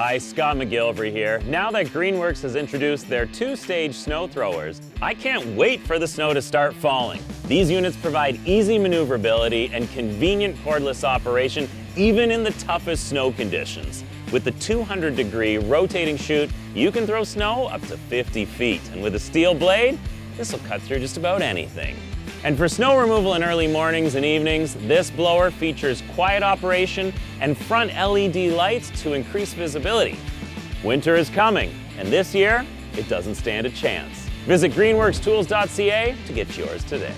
Hi, Scott McGillivray here. Now that Greenworks has introduced their two-stage snow throwers, I can't wait for the snow to start falling. These units provide easy maneuverability and convenient cordless operation even in the toughest snow conditions. With the 200 degree rotating chute, you can throw snow up to 50 feet. And with a steel blade, this will cut through just about anything. And for snow removal in early mornings and evenings, this blower features quiet operation and front LED lights to increase visibility. Winter is coming, and this year, it doesn't stand a chance. Visit greenworkstools.ca to get yours today.